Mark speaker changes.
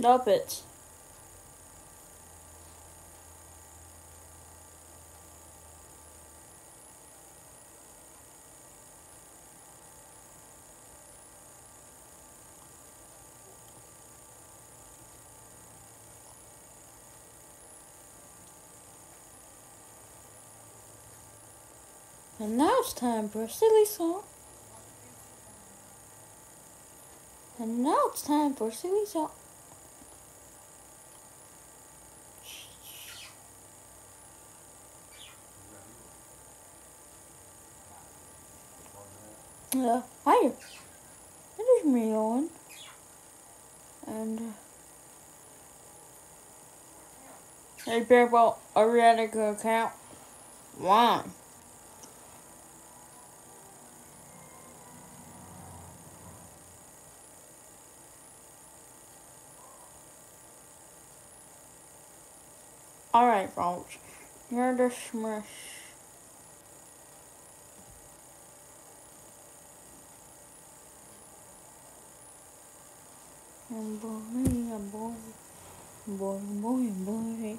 Speaker 1: Stop it. And now it's time for a silly song. And now it's time for a silly song. Uh, hi. It is me, Owen. And, uh, hey people, are you ready to count? One. Alright, folks. You're dismissed. 뭐해 뭐해 뭐해 뭐해